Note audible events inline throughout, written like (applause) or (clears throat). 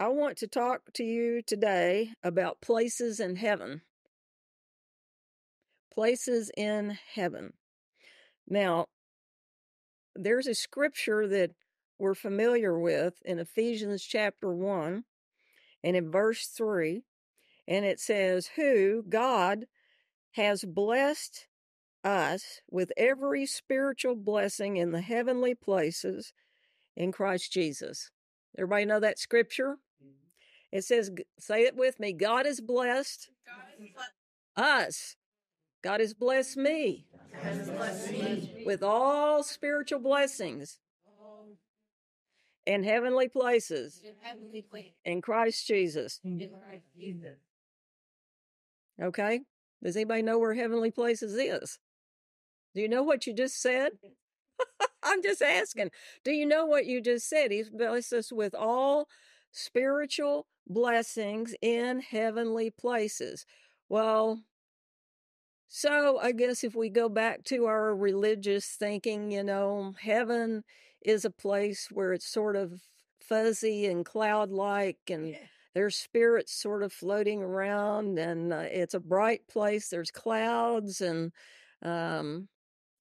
I want to talk to you today about places in heaven. Places in heaven. Now, there's a scripture that we're familiar with in Ephesians chapter 1 and in verse 3, and it says, Who God has blessed us with every spiritual blessing in the heavenly places in Christ Jesus. Everybody know that scripture? It says, say it with me God is blessed, God is us. God has blessed me, has blessed me. with all spiritual blessings in heavenly places in, heavenly places. in Christ Jesus. In Christ Jesus. Okay? Does anybody know where heavenly places is? Do you know what you just said? (laughs) (laughs) I'm just asking. Do you know what you just said? He's blessed us with all spiritual blessings in heavenly places. Well, so I guess if we go back to our religious thinking, you know, heaven is a place where it's sort of fuzzy and cloud like and yeah. there's spirits sort of floating around and uh, it's a bright place. There's clouds and um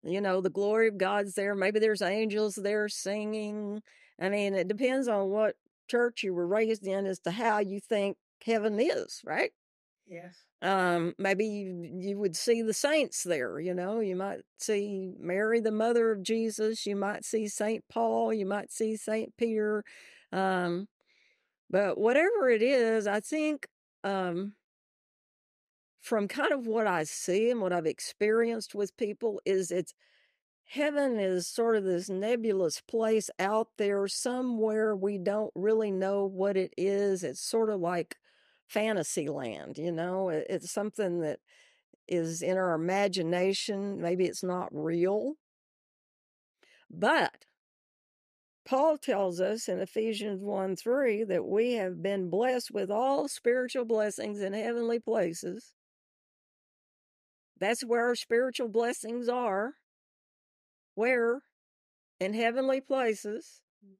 you know, the glory of God's there. Maybe there's angels there singing. I mean, it depends on what church you were raised in as to how you think heaven is, right? Yes. Um, maybe you, you would see the saints there, you know, you might see Mary, the mother of Jesus, you might see St. Paul, you might see St. Peter. Um, but whatever it is, I think um, from kind of what I see and what I've experienced with people is it's heaven is sort of this nebulous place out there somewhere we don't really know what it is. It's sort of like fantasy land, you know, it's something that is in our imagination. Maybe it's not real. But Paul tells us in Ephesians 1 3 that we have been blessed with all spiritual blessings in heavenly places that's where our spiritual blessings are. Where? In heavenly places. Mm.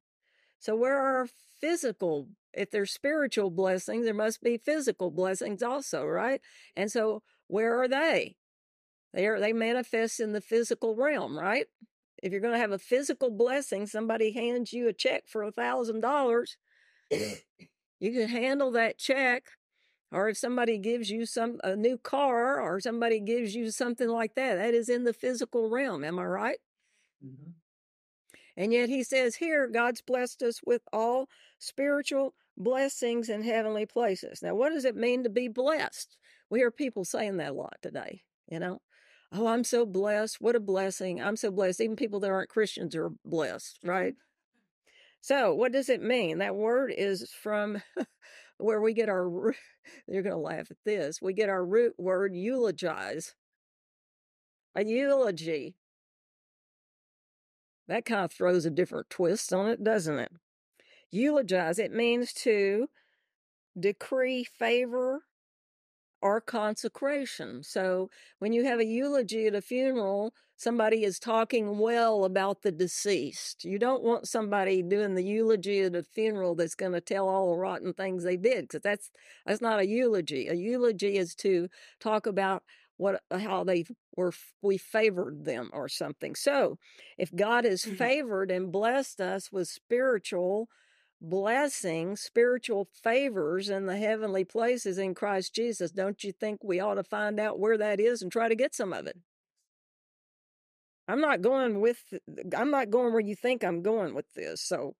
So, where are physical? If there's spiritual blessings, there must be physical blessings also, right? And so, where are they? They are they manifest in the physical realm, right? If you're going to have a physical blessing, somebody hands you a check for a thousand dollars. (coughs) You can handle that check or if somebody gives you some a new car or somebody gives you something like that that is in the physical realm am i right mm-hmm. and yet he says here god's blessed us with all spiritual blessings in heavenly places. Now what does it mean to be blessed? We hear people saying that a lot today you know? Oh i'm so blessed. What a blessing. I'm so blessed. Even people that aren't christians are blessed right? (laughs) So what does it mean? That word is from (laughs) where we get our (laughs) you're going to laugh at this. We get our root word eulogize. A eulogy that kind of throws a different twist on it doesn't it eulogize it means to decree favor or consecration. So when you have a eulogy at a funeral, somebody is talking well about the deceased. You don't want somebody doing the eulogy at a funeral that's going to tell all the rotten things they did because that's that's not a eulogy. A eulogy is to talk about what how they were we favored them or something. So, if God has mm-hmm. favored and blessed us with spiritual blessings, spiritual favors in the heavenly places in Christ Jesus, don't you think we ought to find out where that is and try to get some of it? I'm not going with, I'm not going where you think I'm going with this. So,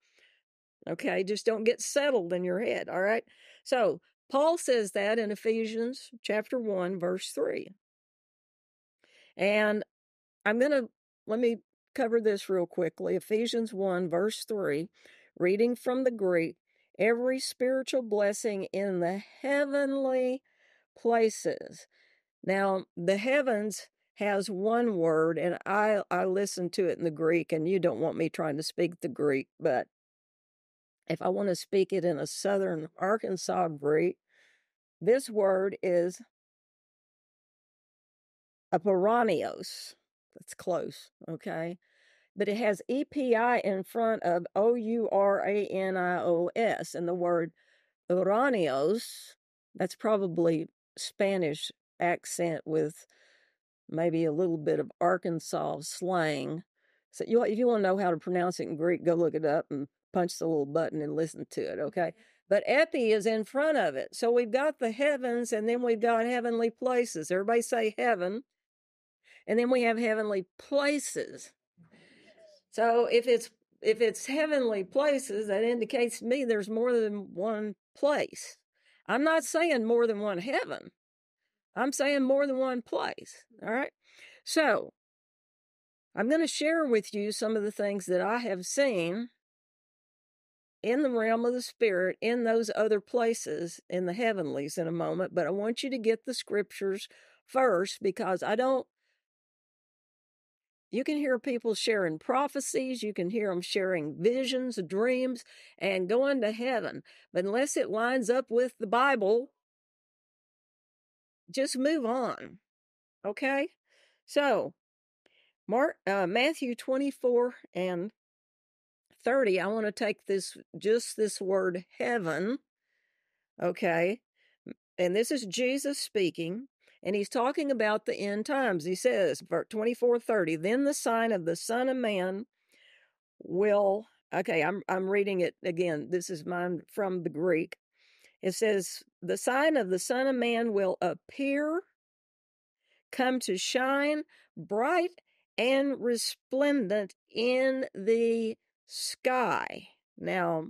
okay, just don't get settled in your head. All right. So, Paul says that in Ephesians chapter 1, verse 3. And I'm going to, let me cover this real quickly. Ephesians 1, verse 3 reading from the Greek, every spiritual blessing in the heavenly places. Now, the heavens has one word, and I, I listened to it in the Greek, and you don't want me trying to speak the Greek, but if I want to speak it in a southern Arkansas Greek, this word is aporanios. That's close, okay? but it has EPI in front of O U R A N I O S. And the word uranios. That's probably Spanish accent with maybe a little bit of Arkansas slang. So you, if you want to know how to pronounce it in Greek, go look it up and punch the little button and listen to it, okay? Mm-hmm. But epi is in front of it. So we've got the heavens and then we've got heavenly places. Everybody say heaven. And then we have heavenly places. So if it's if it's heavenly places, that indicates to me there's more than one place. I'm not saying more than one heaven. I'm saying more than one place. All right. So I'm going to share with you some of the things that I have seen in the realm of the spirit in those other places in the heavenlies in a moment, but I want you to get the scriptures first because I don't. You can hear people sharing prophecies, you can hear them sharing visions, dreams, and going to heaven. But unless it lines up with the Bible, just move on. Okay? So, Mark, uh, Matthew 24 and 30, I want to take this, just this word heaven, okay? And this is Jesus speaking, and he's talking about the end times. He says, 24 30, then the sign of the Son of Man will, okay, I'm, I'm reading it again. This is mine from the Greek. It says, the sign of the Son of Man will appear, come to shine bright and resplendent in the sky. Now,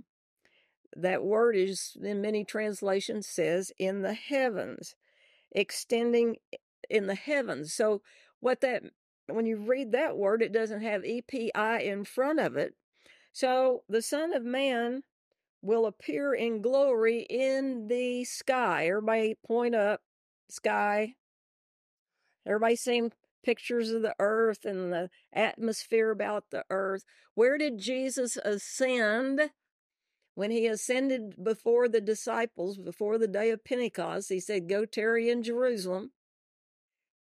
that word is in many translations says in the heavens, extending in the heavens. So, what that, when you read that word, it doesn't have EPI in front of it. So, the Son of Man will appear in glory in the sky. Everybody point up, sky. Everybody seen pictures of the earth and the atmosphere about the earth. Where did Jesus ascend? When he ascended before the disciples, before the day of Pentecost, he said, Go tarry in Jerusalem.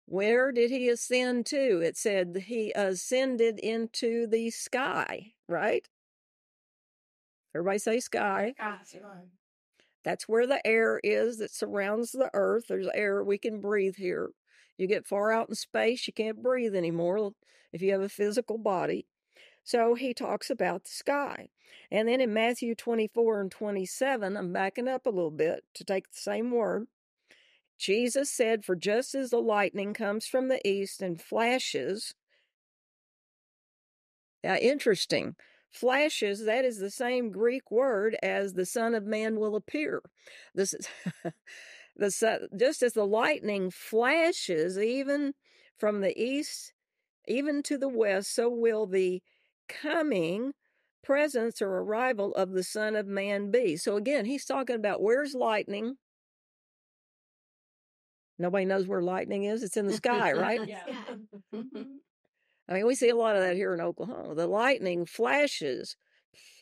Where did he ascend to? It said he ascended into the sky, right? Everybody say sky. Sky. That's where the air is that surrounds the earth. There's air we can breathe here. You get far out in space, you can't breathe anymore if you have a physical body. So he talks about the sky. And then in Matthew 24 and 27, I'm backing up a little bit to take the same word. Jesus said, For just as the lightning comes from the east and flashes, now interesting, flashes, that is the same Greek word as the Son of Man will appear. This is. (laughs) the just as the lightning flashes even from the east even to the west so will the coming presence or arrival of the son of man be. So again he's talking about where's lightning? Nobody knows where lightning is. It's in the sky right? (laughs) Yeah. Mm-hmm. i mean we see a lot of that here in oklahoma. The lightning flashes.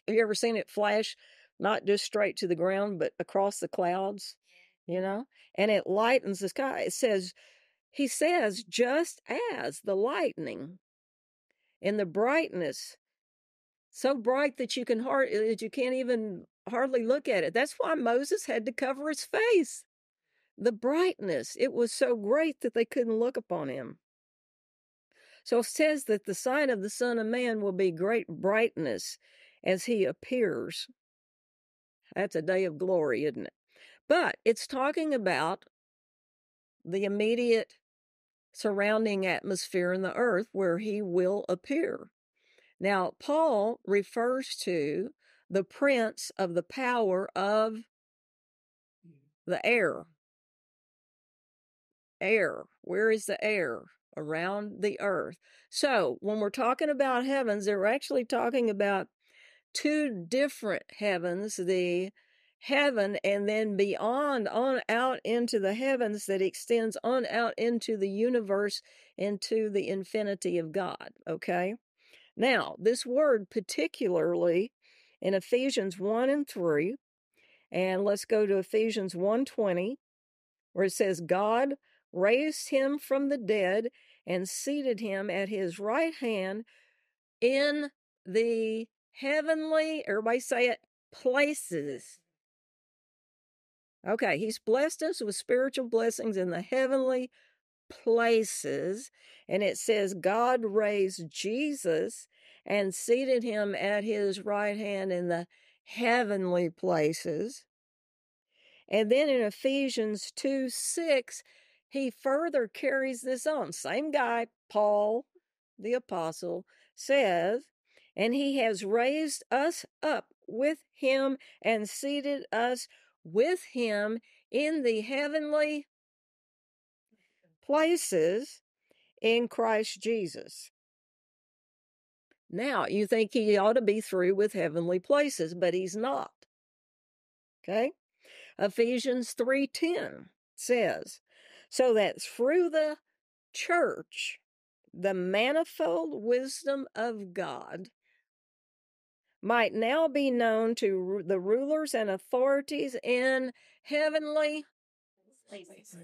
Have you ever seen it flash not just straight to the ground but across the clouds you know, and it lightens the sky. It says, he says, just as the lightning and the brightness, so bright that you can hard uh, that you can't even hardly look at it. That's why Moses had to cover his face. The brightness, it was so great that they couldn't look upon him. So it says that the sign of the Son of Man will be great brightness as he appears. That's a day of glory, isn't it? But it's talking about the immediate surrounding atmosphere in the earth where he will appear. Now, Paul refers to the prince of the power of the air. Air. Where is the air? Around the earth. So, when we're talking about heavens, they're actually talking about two different heavens the heaven and then beyond on out into the heavens that extends on out into the universe into the infinity of God okay? Now this word particularly in Ephesians 1 and 3 and let's go to Ephesians 1:20 where it says God raised him from the dead and seated him at his right hand in the heavenly everybody say it places Okay, he's blessed us with spiritual blessings in the heavenly places. And it says God raised Jesus and seated him at his right hand in the heavenly places. And then in Ephesians 2 6, he further carries this on. Same guy, Paul, the apostle, says, and he has raised us up with him and seated us with him in the heavenly places in Christ Jesus. Now, you think he ought to be through with heavenly places, but he's not. Okay? Ephesians 3:10 says, "So that through the church the manifold wisdom of God might now be known to the rulers and authorities in heavenly places."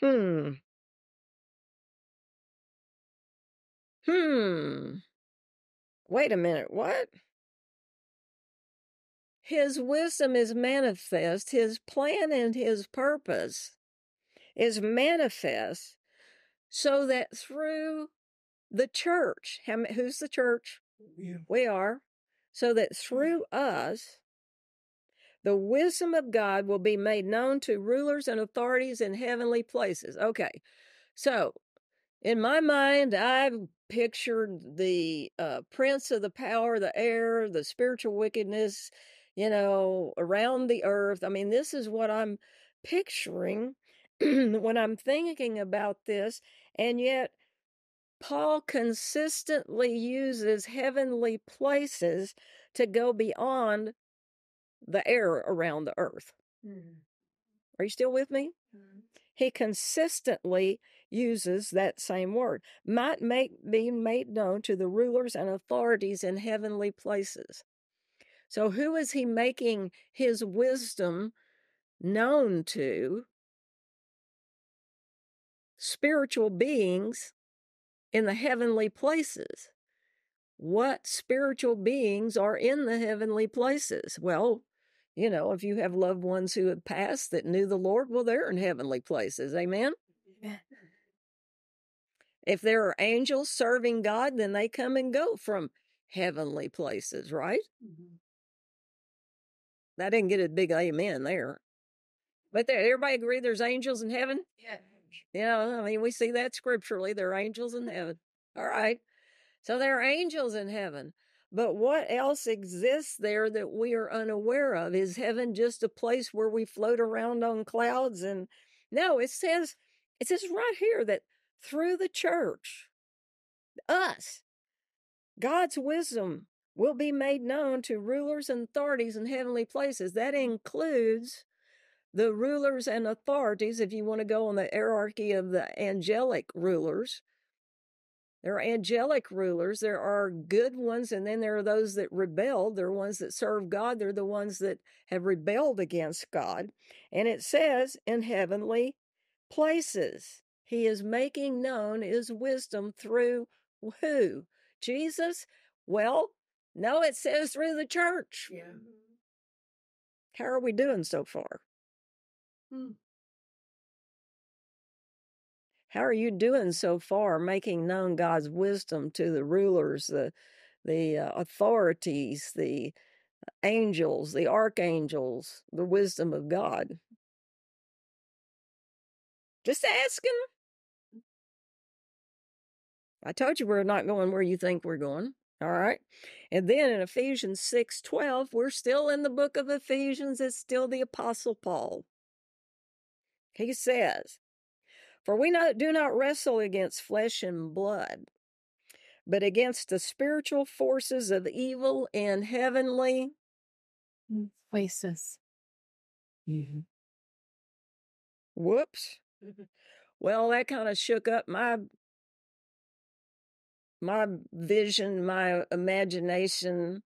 Hmm. Hmm. Wait a minute. What? His wisdom is manifest. His plan and his purpose is manifest so that through the church, who's the church? Yeah. We are. So that through us, the wisdom of God will be made known to rulers and authorities in heavenly places. Okay. So, in my mind, I've pictured the uh, prince of the power the air, the spiritual wickedness, you know, around the earth. I mean, this is what I'm picturing (clears throat) when I'm thinking about this. And yet, Paul consistently uses heavenly places to go beyond the air around the earth. Mhm. Are you still with me? Mhm. He consistently uses that same word. Might make be made known to the rulers and authorities in heavenly places. So who is he making his wisdom known to? Spiritual beings in the heavenly places. What spiritual beings are in the heavenly places? Well, you know, if you have loved ones who have passed that knew the Lord, well, they're in heavenly places. Amen. Yeah. If there are angels serving God, then they come and go from heavenly places, right? Mhm. I didn't get a big amen there. But there, everybody agree there's angels in heaven? Yeah. You know, I mean, we see that scripturally. There are angels in heaven. All right. So there are angels in heaven. But what else exists there that we are unaware of? Is heaven just a place where we float around on clouds? And no, it says, it says right here that through the church, us, God's wisdom will be made known to rulers and authorities in heavenly places. That includes the rulers and authorities, if you want to go on the hierarchy of the angelic rulers. There are angelic rulers, there are good ones, and then there are those that rebel. They're ones that serve God, they're the ones that have rebelled against God. And it says in heavenly places, He is making known His wisdom through who? Jesus? Well, no, it says through the church. Yeah. How are we doing so far? Hmm. How are you doing so far making known God's wisdom to the rulers, the the uh, authorities, the angels, the archangels, the wisdom of God? Just asking. I told you we're not going where you think we're going. All right. And then in Ephesians 6 12, we're still in the book of Ephesians. It's still the Apostle Paul. He says, For we not, do not wrestle against flesh and blood, but against the spiritual forces of evil in heavenly. Places. Mm-hmm. Whoops. Well, that kind of shook up my my vision, my imagination,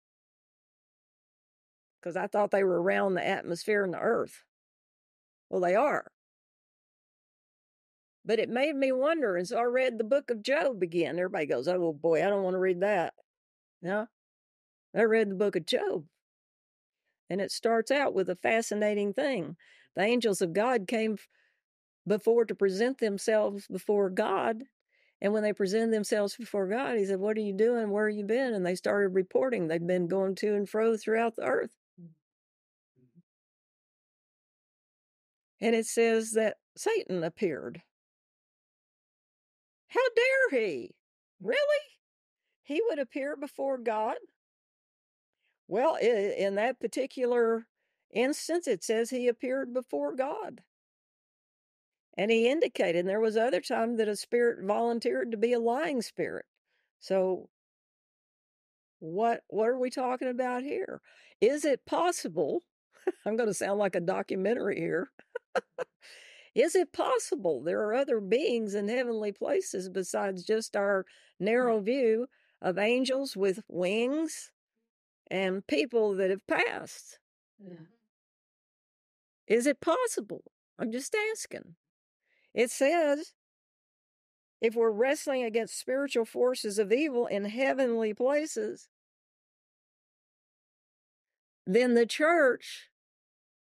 because I thought they were around the atmosphere and the earth. Well, they are. But it made me wonder, and so I read the book of Job again. Everybody goes, Oh boy, I don't want to read that. No. I read the book of Job. And it starts out with a fascinating thing. The angels of God came before to present themselves before God. And when they presented themselves before God, he said, What are you doing? Where have you been? And they started reporting. They've been going to and fro throughout the earth. Mm. And it says that Satan appeared. How dare he? Really? He would appear before God? Well, in that particular instance, it says he appeared before God. And he indicated, and there was other time that a spirit volunteered to be a lying spirit. So what what are we talking about here? Is it possible? (laughs) I'm going to sound like a documentary here. (laughs) Is it possible there are other beings in heavenly places besides just our mm-hmm. narrow view of angels with wings and people that have passed? Yeah. Is it possible? I'm just asking. It says if we're wrestling against spiritual forces of evil in heavenly places, then the church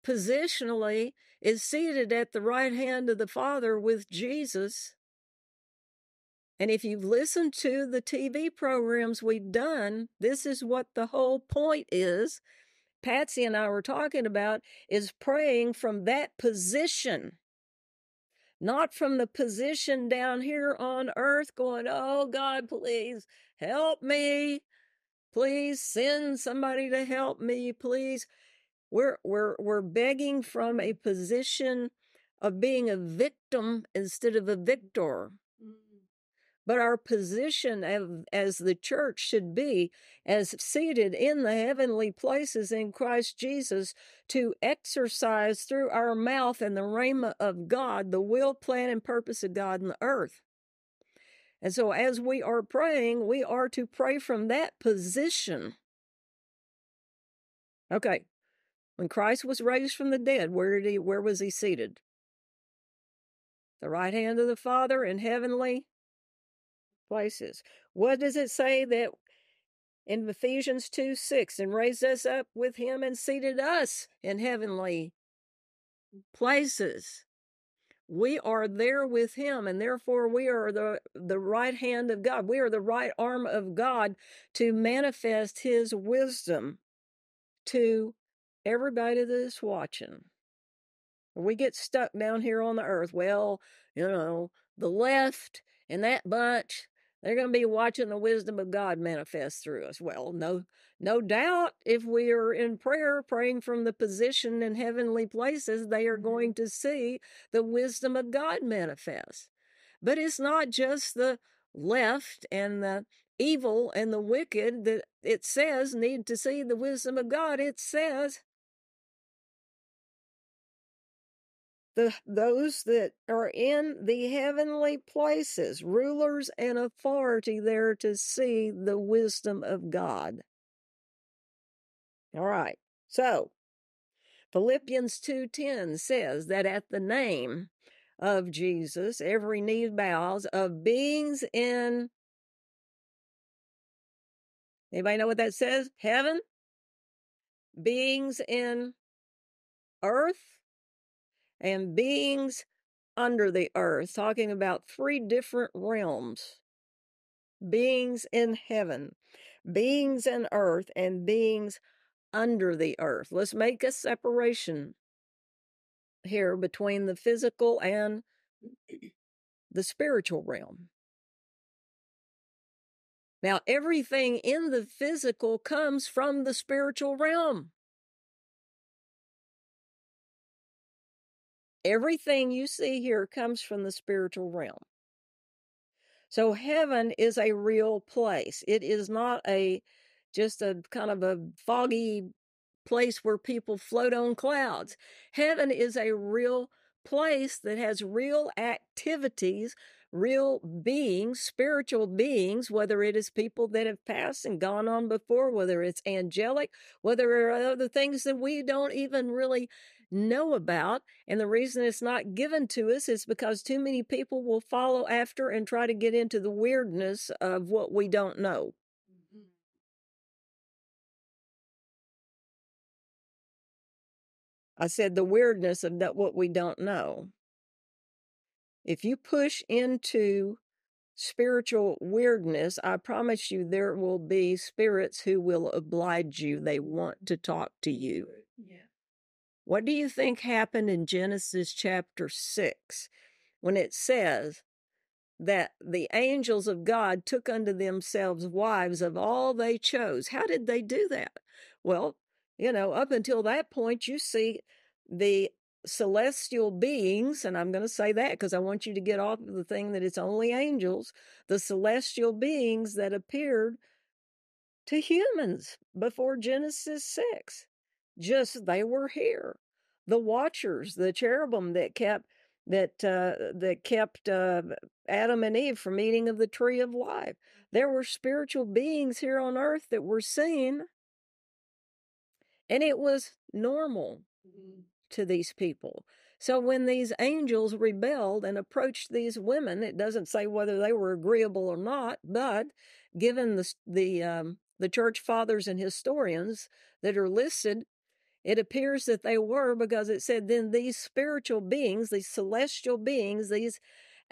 positionally is seated at the right hand of the Father with Jesus. And if you've listened to the TV programs we've done, this is what the whole point is. Patsy and I were talking about is praying from that position not from the position down here on earth going, Oh God, please help me. Please send somebody to help me, please. We're, we're, we're begging from a position of being a victim instead of a victor. Mm. But our position as, as the church should be as seated in the heavenly places in Christ Jesus to exercise through our mouth and the rhema of God the will, plan, and purpose of God in the earth. And so as we are praying, we are to pray from that position. Okay. When Christ was raised from the dead, where did he where was he seated? The right hand of the Father in heavenly places. What does it say that in Ephesians 2 6 and raised us up with him and seated us in heavenly places? We are there with him, and therefore we are the, the right hand of God. We are the right arm of God to manifest his wisdom to everybody that is watching. We get stuck down here on the earth. Well, you know, the left and that bunch, they're going to be watching the wisdom of God manifest through us. Well, no, no doubt if we are in prayer, praying from the position in heavenly places, they are mm-hmm. going to see the wisdom of God manifest. But it's not just the left and the evil and the wicked that it says need to see the wisdom of God. It says the those that are in the heavenly places, rulers and authority there to see the wisdom of God. All right. So, Philippians 2:10 says that at the name of Jesus every knee bows of beings in Anybody know what that says? Heaven? Beings in earth? And beings under the earth, talking about three different realms beings in heaven, beings in earth, and beings under the earth. Let's make a separation here between the physical and the spiritual realm. Now, everything in the physical comes from the spiritual realm. Everything you see here comes from the spiritual realm. So heaven is a real place. It is not a just a kind of a foggy place where people float on clouds. Heaven is a real place that has real activities real beings, spiritual beings, whether it is people that have passed and gone on before, whether it's angelic, whether there are other things that we don't even really know about. And the reason it's not given to us is because too many people will follow after and try to get into the weirdness of what we don't know. Mm-hmm. I said the weirdness of that what we don't know. If you push into spiritual weirdness, I promise you there will be spirits who will oblige you. They want to talk to you. What do you think happened in Genesis chapter 6 when it says that the angels of God took unto themselves wives of all they chose? How did they do that? Well, you know, up until that point, you see the celestial beings, and I'm going to say that because I want you to get off of the thing that it's only angels, the celestial beings that appeared to humans before Genesis 6. Just they were here. The watchers, the cherubim that kept that uh, that kept uh, Adam and Eve from eating of the tree of life. There were spiritual beings here on earth that were seen, and it was normal Mhm. to these people. So when these angels rebelled and approached these women, it doesn't say whether they were agreeable or not, but given the the um, the church fathers and historians that are listed, it appears that they were because it said then these spiritual beings, these celestial beings, these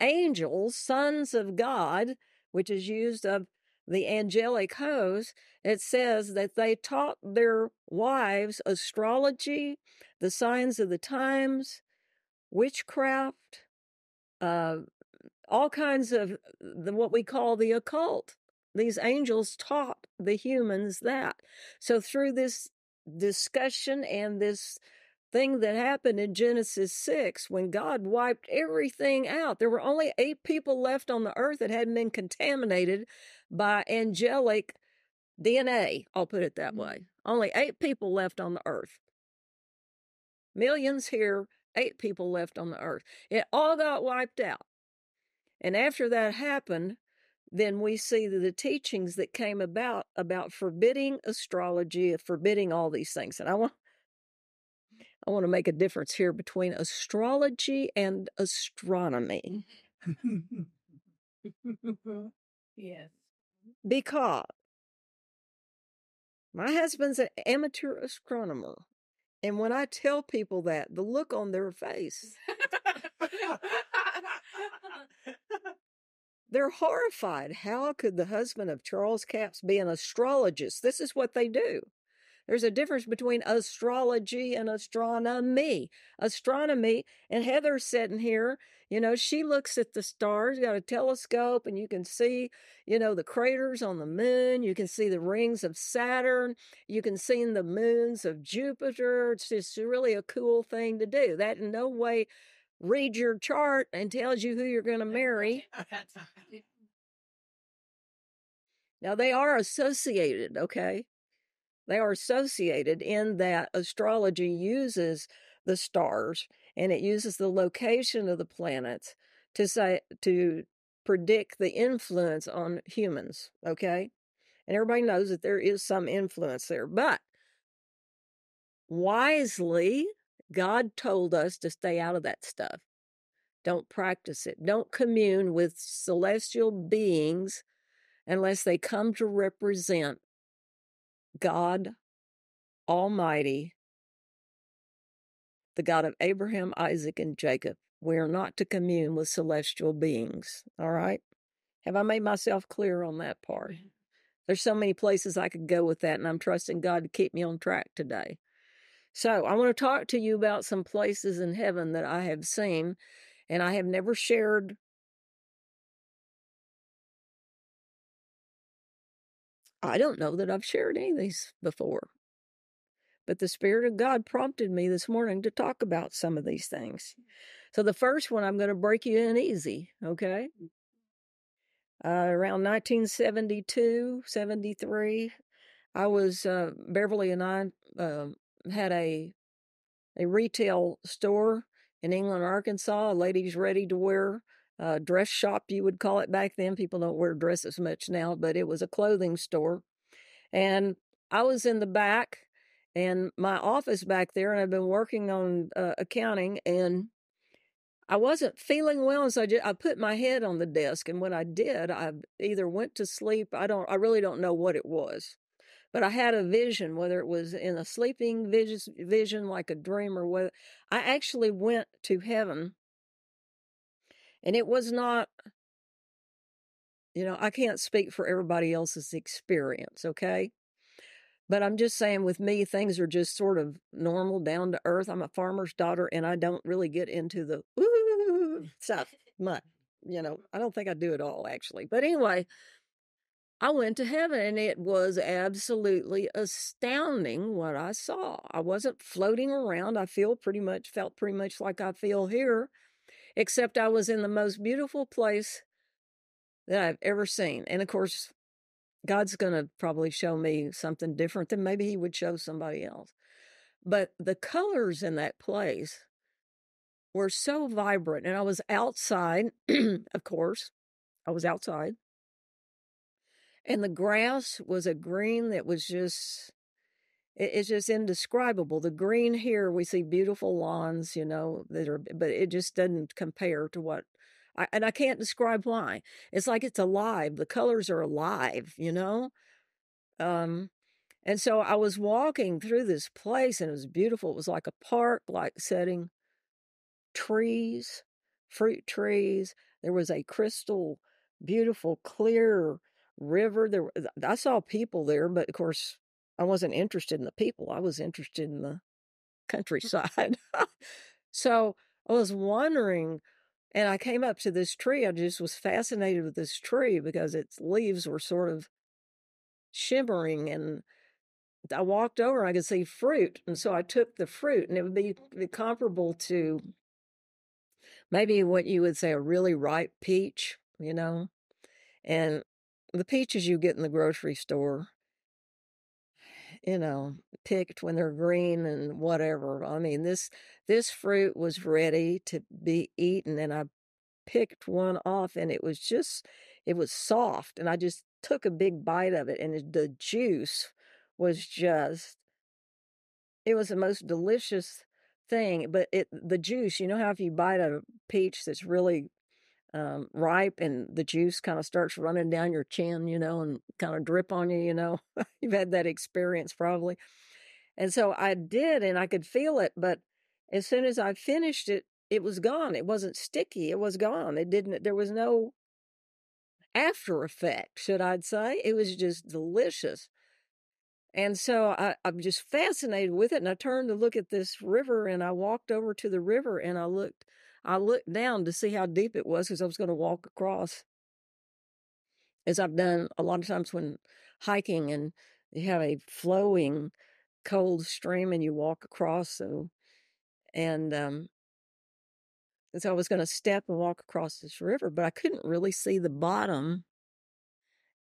angels, sons of God, which is used of the angelic host, it says that they taught their wives astrology, the signs of the times, witchcraft, uh, all kinds of the, what we call the occult. These angels taught the humans that. So through this discussion and this thing that happened in Genesis 6 when God wiped everything out. There were only eight people left on the earth that hadn't been contaminated by angelic DNA. I'll put it that mm. way. Only eight people left on the earth. Millions here, eight people left on the earth. It all got wiped out. And after that happened, then we see the, the teachings that came about about forbidding astrology, of forbidding all these things. And I want I want to make a difference here between astrology and astronomy (laughs) yes. because my husband's an amateur astronomer. And when I tell people that, the look on their face, (laughs) (laughs) they're horrified. How could the husband of Charles Capps be an astrologist? This is what they do. There's a difference between astrology and astronomy. Astronomy, and Heather's sitting here, you know, she looks at the stars, got a telescope, and you can see, you know, the craters on the moon. You can see the rings of Saturn. You can see the moons of Jupiter. It's just really a cool thing to do. That in no way reads your chart and tells you who you're going to marry. (laughs) Now, they are associated, okay? They are associated in that astrology uses the stars and it uses the location of the planets to say to predict the influence on humans, okay? And everybody knows that there is some influence there, but wisely God told us to stay out of that stuff. Don't practice it. Don't commune with celestial beings unless they come to represent God Almighty, the God of Abraham, Isaac, and Jacob. We are not to commune with celestial beings. All right? Have I made myself clear on that part? Mm-hmm. There's so many places I could go with that, and I'm trusting God to keep me on track today. So, I want to talk to you about some places in heaven that I have seen, and I have never shared I don't know that I've shared any of these before. But the Spirit of God prompted me this morning to talk about some of these things. So the first one, I'm going to break you in easy, okay? Uh, around 1972, 73, I was, uh, Beverly and I uh, had a, a retail store in England, Arkansas, a ladies ready to wear uh, dress shop, you would call it back then. People don't wear dresses much now, but it was a clothing store. And I was in the back and my office back there, and I've been working on uh, accounting, and I wasn't feeling well, and so I, just, I put my head on the desk. And when I did, I either went to sleep. I don't. I really don't know what it was, but I had a vision, whether it was in a sleeping vision, like a dream or whether I actually went to heaven. And it was not, you know, I can't speak for everybody else's experience, okay? But I'm just saying, with me, things are just sort of normal, down to earth. I'm a farmer's daughter, and I don't really get into the ooh stuff much. You know, I don't think I do it all actually. But anyway, I went to heaven and it was absolutely astounding what I saw. I wasn't floating around. I feel pretty much felt pretty much like I feel here, except I was in the most beautiful place that I've ever seen. And of course, God's going to probably show me something different than maybe he would show somebody else. But the colors in that place were so vibrant and I was outside, (clears throat) of course. I was outside and the grass was a green that was just it's just indescribable. The green here, we see beautiful lawns, you know, that are, but it just doesn't compare to what, I, and I can't describe why. It's like it's alive. The colors are alive, you know? Um, and so I was walking through this place and it was beautiful. It was like a park like setting, trees, fruit trees. There was a crystal, beautiful, clear river. There, I saw people there, but of course, I wasn't interested in the people. I was interested in the mm. countryside. (laughs) so I was wondering, and I came up to this tree. I just was fascinated with this tree because its leaves were sort of shimmering and I walked over and I could see fruit. And so I took the fruit and it would be, be comparable to maybe what you would say a really ripe peach, you know? And the peaches you get in the grocery store, you know, picked when they're green and whatever. I mean, this this fruit was ready to be eaten, and I picked one off, and it was just it was soft, and I just took a big bite of it, and the juice was just it was the most delicious thing. But it the juice, you know how if you bite a peach that's really um, ripe and the juice kind of starts running down your chin, you know, and kind of drip on you, you know. (laughs) You've had that experience probably. And so I did, and I could feel it, but as soon as I finished it, it was gone. It wasn't sticky. It was gone. It didn't, there was no after effect, should I say. It was just delicious. And so I, I'm just fascinated with it. And I turned to look at this river and I walked over to the river and I looked I looked down to see how deep it was because I was going to walk across, as I've done a lot of times when hiking and you have a flowing cold stream and you walk across. So, and um, so I was going to step and walk across this river, but I couldn't really see the bottom.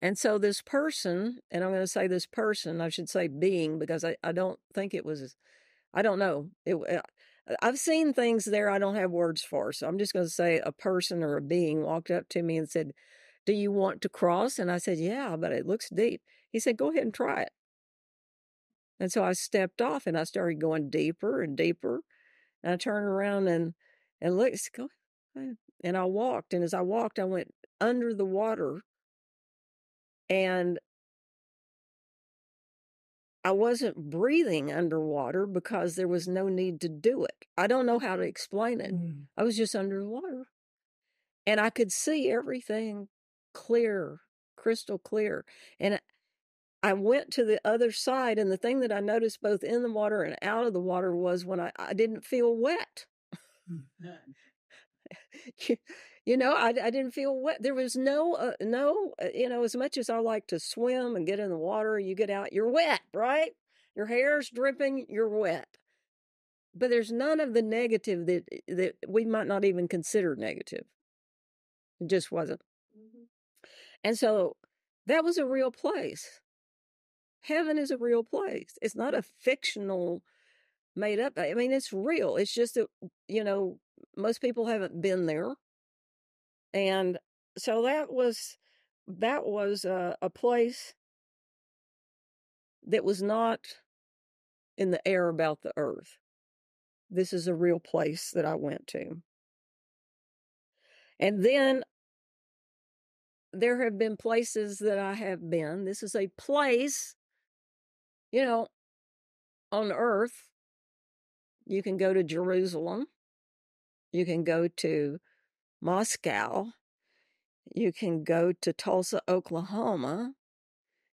And so this person, and I'm going to say this person, I should say being, because I, I don't think it was, I don't know. It, uh, Uh, I've seen things there I don't have words for. So I'm just going to say a person or a being walked up to me and said, Do you want to cross? And I said, Yeah, but it looks deep. He said, Go ahead and try it. And so I stepped off and I started going deeper and deeper. And I turned around and and looked, go and I walked. And as I walked, I went under the water. And I wasn't breathing underwater because there was no need to do it. I don't know how to explain it. Mm. I was just under the water. And I could see everything clear, crystal clear. And I went to the other side, and the thing that I noticed both in the water and out of the water was when I, I didn't feel wet. (laughs) You know, I, I didn't feel wet. There was no, uh, no, uh, you know, as much as I like to swim and get in the water, you get out, you're wet, right? Your hair's dripping, you're wet. But there's none of the negative that that we might not even consider negative. It just wasn't. Mm-hmm. And so that was a real place. Heaven is a real place. It's not a fictional made up. I mean, it's real. It's just that, you know, most people haven't been there and so that was that was a, a place that was not in the air about the earth. This is a real place that I went to. And then there have been places that I have been. This is a place You know, on earth, you can go to Jerusalem, you can go to Moscow, you can go to Tulsa, Oklahoma,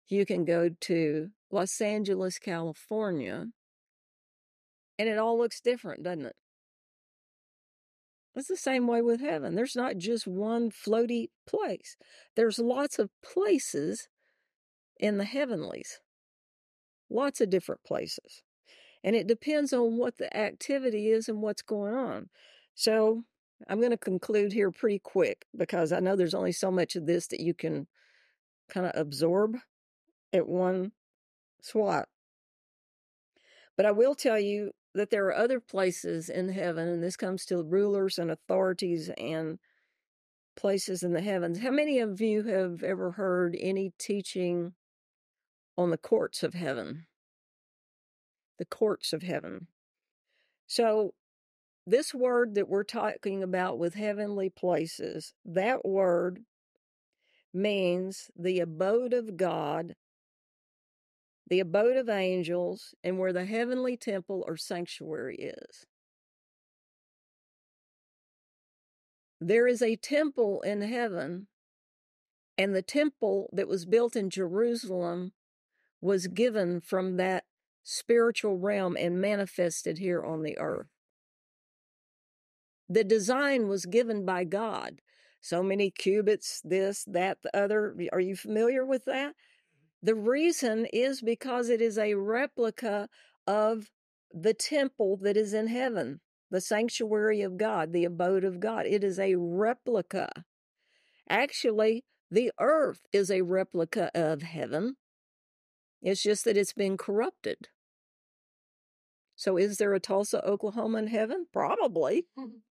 you can go to Los Angeles, California, and it all looks different, doesn't it? It's the same way with heaven. There's not just one floaty place. There's lots of places in the heavenlies. Lots of different places. And it depends on what the activity is and what's going on. So I'm going to conclude here pretty quick because I know there's only so much of this that you can kind of absorb at one swat. But I will tell you that there are other places in heaven, and this comes to rulers and authorities and places in the heavens. How many of you have ever heard any teaching on the courts of heaven? The courts of heaven. So, this word that we're talking about with heavenly places, that word means the abode of God the abode of angels, and where the heavenly temple or sanctuary is. There is a temple in heaven, and the temple that was built in Jerusalem was given from that spiritual realm and manifested here on the earth. The design was given by God. So many cubits, this, that, the other. Are you familiar with that? The reason is because it is a replica of the temple that is in heaven, the sanctuary of God, the abode of God. It is a replica. Actually, the earth is a replica of heaven. It's just that it's been corrupted. So, is there a Tulsa, Oklahoma in heaven? Probably. (laughs)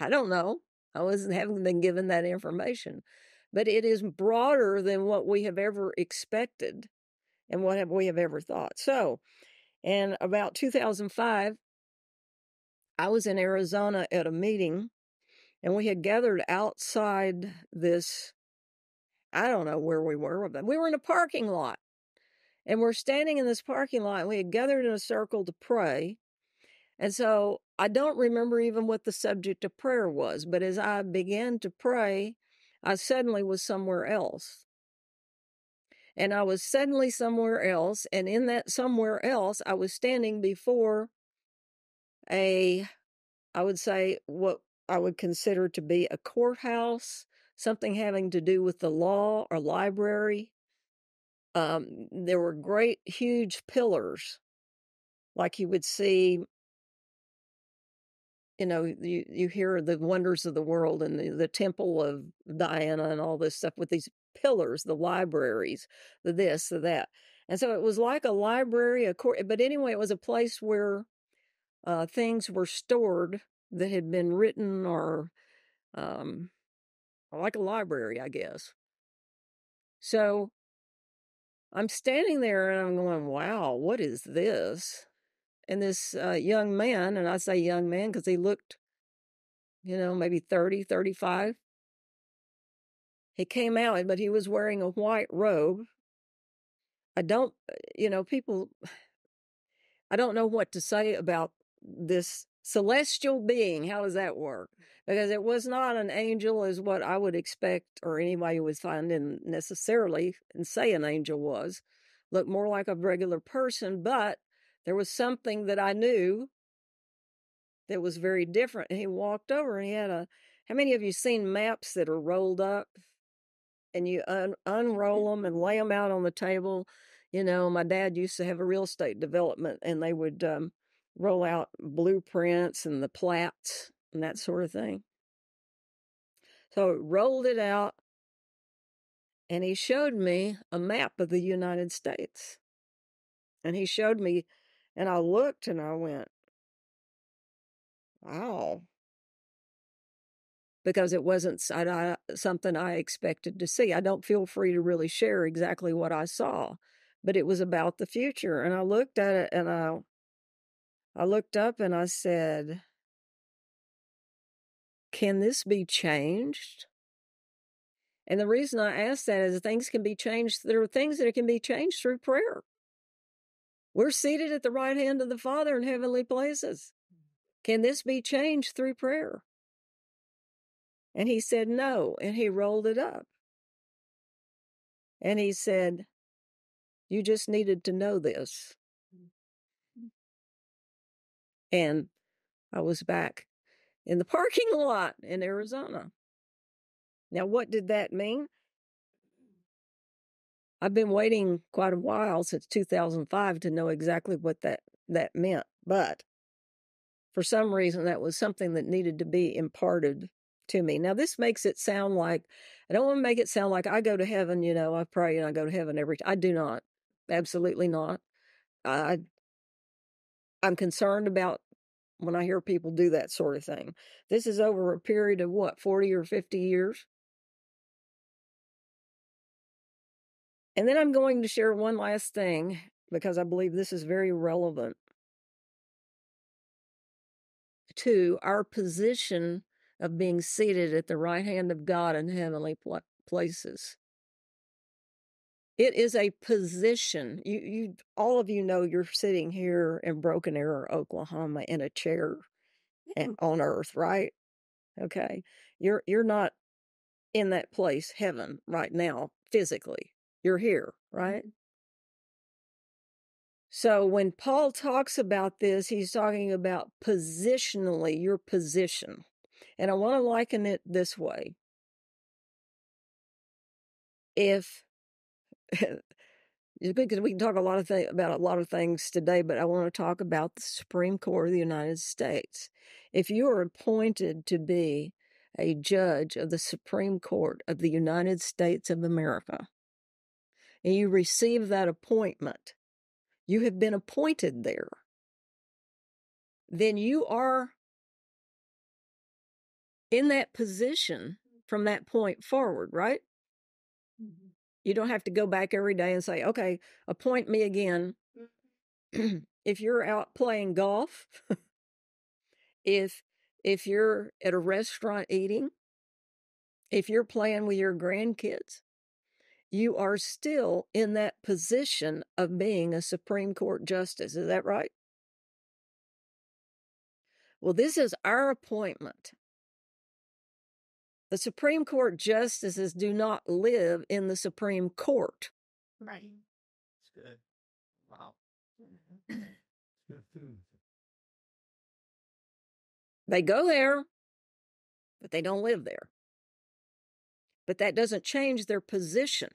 I don't know. I wasn't haven't been given that information but it is broader than what we have ever expected and what have we have ever thought. So, in about 2005, I was in Arizona at a meeting and we had gathered outside this I don't know where we were, but we were in a parking lot. And we're standing in this parking lot and we had gathered in a circle to pray. And so I don't remember even what the subject of prayer was, but as I began to pray, I suddenly was somewhere else. And I was suddenly somewhere else. And in that somewhere else, I was standing before a, I would say, what I would consider to be a courthouse, something having to do with the law or library. Um, there were great, huge pillars, like you would see you know, you, you hear the wonders of the world and the, the temple of Diana and all this stuff with these pillars, the libraries, the this, the that. And so it was like a library, a court, but anyway, it was a place where uh, things were stored that had been written or um, like a library, I guess. So I'm standing there and I'm going, wow, what is this? And this uh, young man, and I say young man because he looked, you know, maybe 30, 35. He came out, but he was wearing a white robe. I don't, uh, you know, people, (sighs) I don't know what to say about this celestial being. How does that work? Because it was not an angel, is what I would expect, or anybody would find in necessarily and say an angel was. Looked more like a regular person, but there was something that I knew that was very different. And he walked over and he had a. How many of you seen maps that are rolled up and you un- unroll them and lay them out on the table? You know, my dad used to have a real estate development and they would um, roll out blueprints and the plats and that sort of thing. So rolled it out and he showed me a map of the United States. And he showed me and I looked and I went, wow. Because it wasn't something I expected to see. I don't feel free to really share exactly what I saw, but it was about the future. And I looked at it and I, I looked up and I said, can this be changed? And the reason I asked that is things can be changed. There are things that can be changed through prayer. We're seated at the right hand of the Father in heavenly places. Can this be changed through prayer? And he said, No. And he rolled it up. And he said, You just needed to know this. And I was back in the (laughs) parking lot in Arizona. Now, what did that mean? I've been waiting quite a while since 2005 to know exactly what that, that meant. But for some reason, that was something that needed to be imparted to me. Now, this makes it sound like I don't want to make it sound like I go to heaven, you know, I pray and I go to heaven every time. I do not. Absolutely not. I I'm concerned about when I hear people do that sort of thing. This is over a period of what, 40 or 50 years? And then I'm going to share one last thing because I believe this is very relevant to our position of being seated at the right hand of God in heavenly places. It is a position. You, you, all of you know you're sitting here in Broken Arrow, Oklahoma, in a chair and on earth, right? Okay, you're you're not in that place, heaven, right now, physically. You're here, right? Mm-hmm. So when Paul talks about this, he's talking about positionally, your position. And I want to liken it this way. If (laughs) because we can talk a lot of th- about a lot of things today, but I want to talk about the Supreme Court of the United States. If you are appointed to be a judge of the Supreme Court of the United States of America, and you receive that appointment, you have been appointed there, then you are in that position from that point forward, right? Mm-hmm. You don't have to go back every day and say, okay, appoint me again. Mm-hmm. (clears throat) if you're out playing golf, (laughs) if if you're at a restaurant eating, if you're playing with your grandkids, you are still in that position of being a Supreme Court justice. Is that right? Well, this is our appointment the Supreme Court justices do not live in the Supreme Court. Right. That's good. Wow. (clears throat) they go there, but they don't live there. But that doesn't change their position.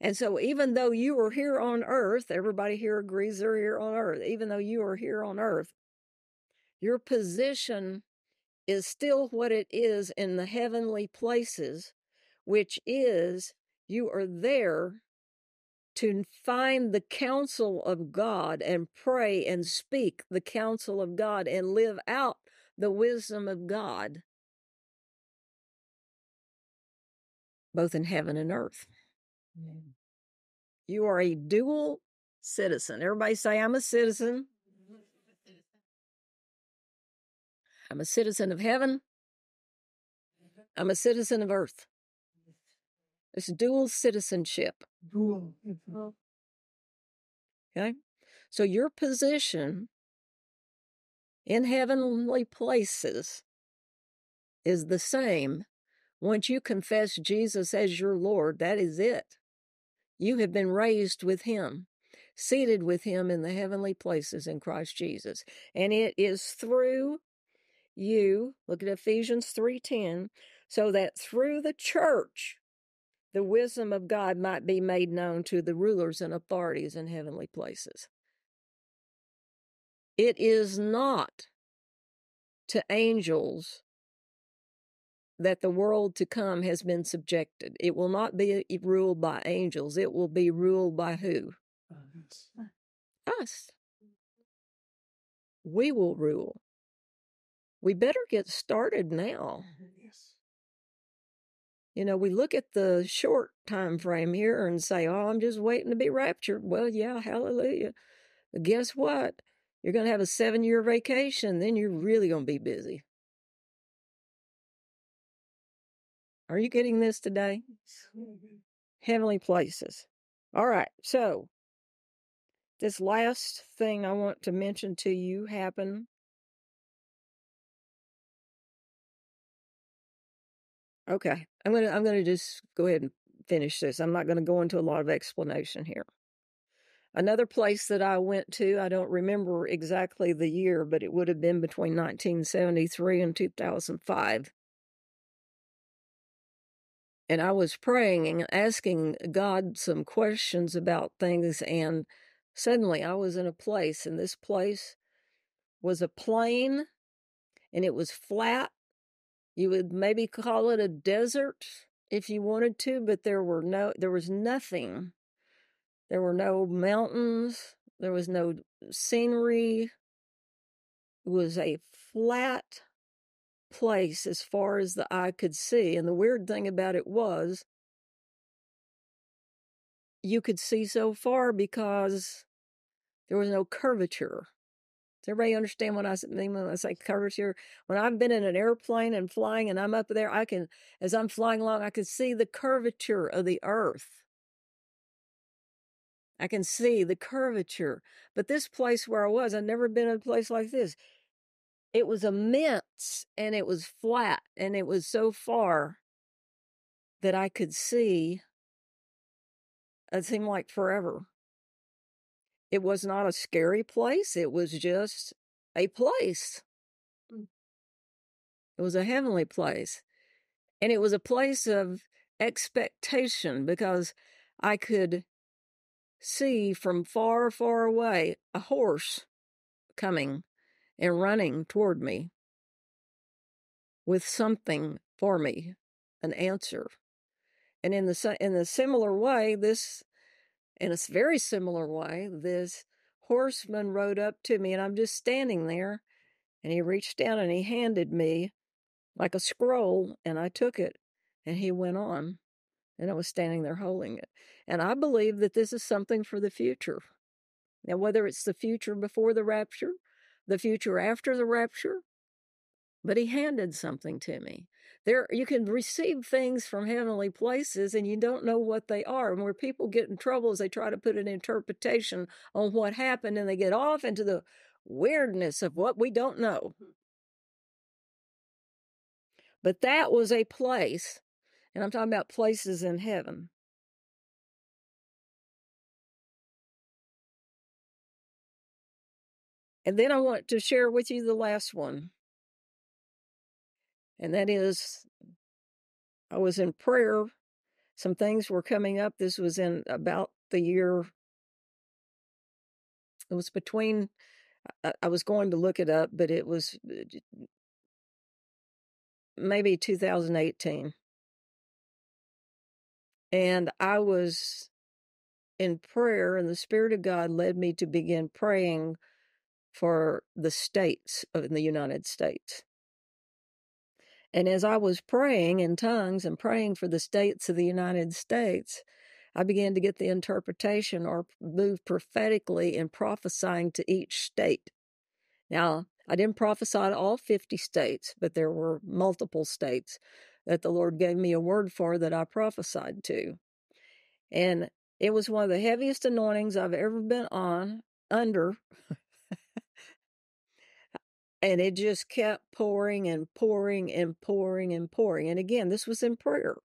And so, even though you are here on earth, everybody here agrees they're here on earth, even though you are here on earth, your position is still what it is in the heavenly places, which is you are there to find the counsel of God and pray and speak the counsel of God and live out the wisdom of God, both in heaven and earth. You are a dual citizen. Everybody say, I'm a citizen I'm a citizen of heaven. I'm a citizen of earth. It's dual citizenship. Dual. Okay? So your position in heavenly places is the same. Once you confess Jesus as your Lord, that is it. You have been raised with Him, seated with Him in the heavenly places in Christ Jesus. And it is through you, look at Ephesians 3:10, so that through the church the wisdom of God might be made known to the rulers and authorities in heavenly places. It is not to angels that the world to come has been subjected. It will not be ruled by angels. It will be ruled by who? Us. Us. We will rule we better get started now. Mm-hmm. Yes. You know, we look at the short time frame here and say, "Oh, I'm just waiting to be raptured." Well, yeah, hallelujah. But guess what? You're going to have a 7-year vacation, then you're really going to be busy. Are you getting this today? Mm-hmm. Heavenly places. All right. So, this last thing I want to mention to you happened Okay. I'm gonna I'm gonna just go ahead and finish this. I'm not gonna go into a lot of explanation here. Another place that I went to, I don't remember exactly the year, but it would have been between 1973 and 2005. And I was praying and asking God some questions about things, and suddenly I was in a place, and this place was a plain, and it was flat, you would maybe call it a desert if you wanted to, but there were no there was nothing. There were no mountains, there was no scenery. It was a flat place as far as the eye could see. And the weird thing about it was you could see so far because there was no curvature. Does everybody understand what I mean when I say curvature? When I've been in an airplane and flying and I'm up there, I can, as I'm flying along, I can see the curvature of the earth. I can see the curvature. But this place where I was, I'd never been in a place like this. It was immense and it was flat and it was so far that I could see. It seemed like forever. It was not a scary place. It was just a place. Mm. It was a heavenly place. And it was a place of expectation because I could see from far, far away a horse coming and running toward me with something for me, an answer. And in the in the similar way, this in a very similar way, this horseman rode up to me, and I'm just standing there. And he reached down and he handed me like a scroll, and I took it, and he went on. And I was standing there holding it. And I believe that this is something for the future. Now, whether it's the future before the rapture, the future after the rapture, but he handed something to me. There you can receive things from heavenly places and you don't know what they are and where people get in trouble is they try to put an interpretation on what happened and they get off into the weirdness of what we don't know. Mm-hmm. But that was a place and i'm talking about places in heaven and then i want to share with you the last one and that is I was in prayer. Some things were coming up. This was in about the year, it was between, I was going to look it up, but it was uh, maybe 2018. And I was in prayer, and the Spirit of God led me to begin praying for the states of the United States. And as I was praying in tongues and praying for the states of the United States, I began to get the interpretation or move prophetically in prophesying to each state. Now, I didn't prophesy to all 50 states, but there were multiple states that the Lord gave me a word for that I prophesied to. And it was one of the heaviest anointings I've ever been on under (laughs) and it just kept pouring and pouring and pouring and pouring. And again, this was in prayer.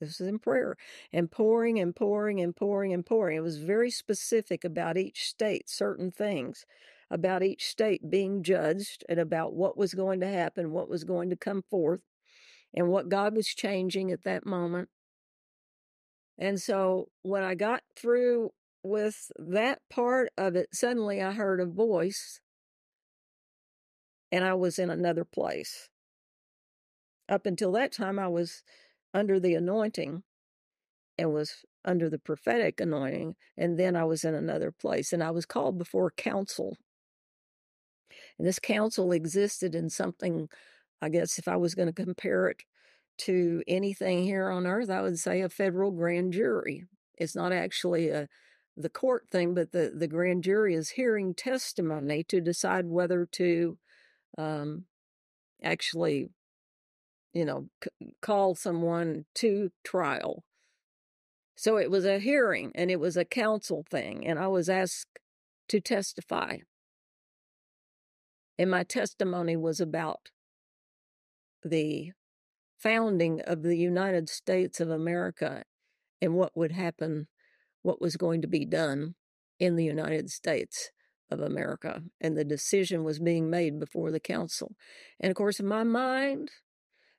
This is in prayer and pouring and pouring and pouring and pouring. It was very specific about each state, certain things about each state being judged and about what was going to happen, what was going to come forth, and what God was changing at that moment. And so when I got through with that part of it, suddenly I heard a voice and I was in another place. Up until that time, I was under the anointing and was under the prophetic anointing, and then I was in another place, and I was called before council. And this council existed in something, I guess, if I was going to compare it to anything here on earth, I would say a federal grand jury. It's not actually a the court thing, but the, the grand jury is hearing testimony to decide whether to um, actually, you know, c- call someone to trial. So it was a hearing and it was a council thing. And I was asked to testify. And my testimony was about the founding of the United States of America and what would happen, what was going to be done in the United States of America. And the decision was being made before the council. And of course, in my mind,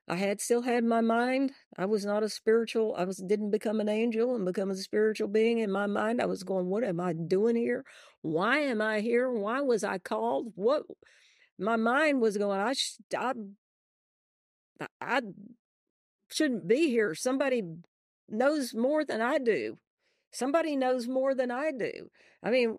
I had still had my mind. I was not a spiritual. I was didn't become an angel and become a spiritual being. In my mind, I was going, "What am I doing here? Why am I here? Why was I called? What?" My mind was going, "I, sh- I, I shouldn't be here. Somebody knows more than I do. Somebody knows more than I do. I mean,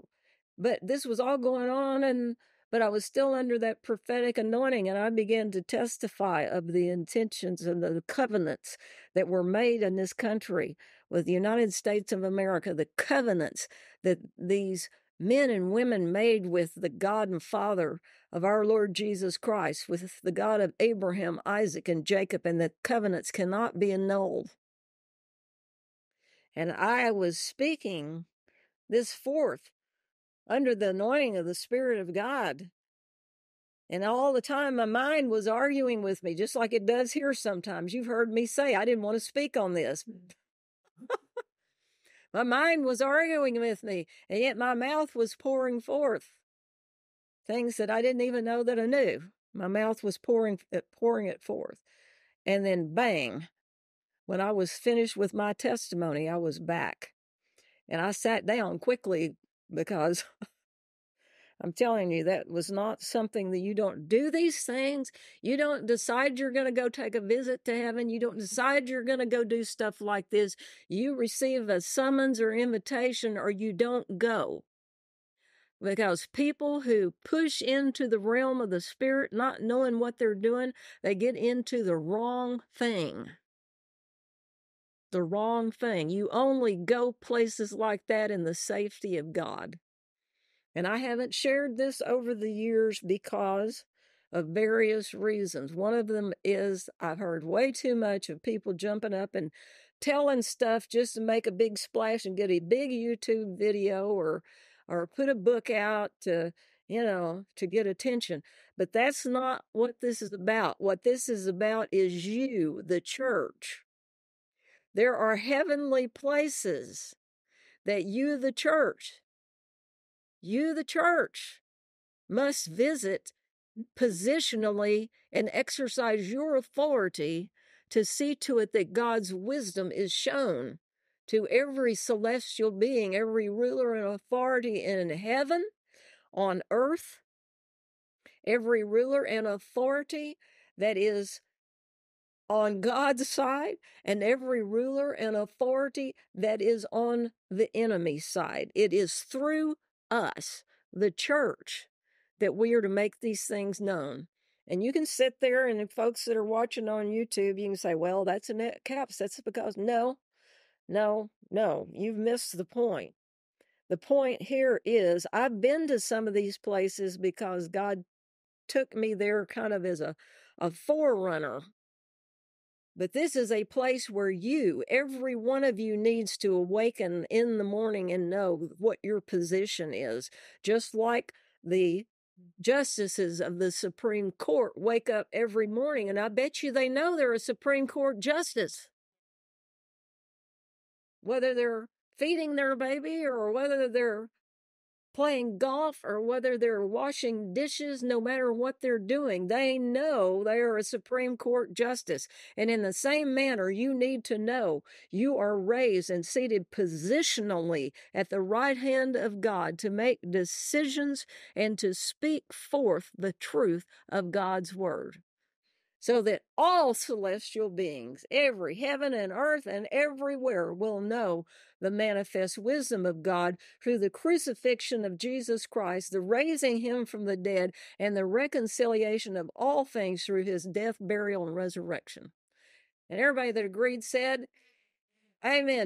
but this was all going on and but I was still under that prophetic anointing, and I began to testify of the intentions and the covenants that were made in this country with the United States of America, the covenants that these men and women made with the God and Father of our Lord Jesus Christ, with the God of Abraham, Isaac, and Jacob, and the covenants cannot be annulled. And I was speaking this forth under the anointing of the Spirit of God. And all the time, my mind was arguing with me, just like it does here sometimes. You've heard me say, I didn't want to speak on this. my mind was arguing with me, and yet my mouth was pouring forth things that I didn't even know that I knew. My mouth was pouring, uh, pouring it forth. And then, bang, when I was finished with my testimony, I was back. And I sat down quickly because (laughs) I'm telling you, that was not something that you don't do these things. You don't decide you're going to go take a visit to heaven. You don't decide you're going to go do stuff like this. You receive a summons or invitation or you don't go. Because people who push into the realm of the spirit, not knowing what they're doing, they get into the wrong thing the wrong thing. You only go places like that in the safety of God. And I haven't shared this over the years because of various reasons. One of them is I've heard way too much of people jumping up and telling stuff just to make a big splash and get a big YouTube video or or put a book out to you know to get attention but that's not what this is about what this is about is you the church there are heavenly places that you, the church, you, the church, must visit positionally and exercise your authority to see to it that God's wisdom is shown to every celestial being, every ruler and authority in heaven, on earth, every ruler and authority that is on God's side and every ruler and authority that is on the enemy's side. It is through us, the church, that we are to make these things known. And you can sit there and folks that are watching on YouTube, you can say, well, that's Annette Capps. That's because no, no, no, you've missed the point. The point here is I've been to some of these places because God took me there kind of as a, a forerunner but this is a place where you, every one of you, needs to awaken in the morning and know what your position is. Just like the justices of the Supreme Court wake up every morning, and I bet you they know they're a Supreme Court justice. Whether they're feeding their baby or whether they're playing golf or whether they're washing dishes, no matter what they're doing, they know they are a Supreme Court justice. And in the same manner, you need to know you are raised and seated positionally at the right hand of God to make decisions and to speak forth the truth of God's word so that all celestial beings, every heaven and earth and everywhere, will know the manifest wisdom of God through the crucifixion of Jesus Christ, the raising him from the dead, and the reconciliation of all things through his death, burial, and resurrection. And everybody that agreed said, Amen.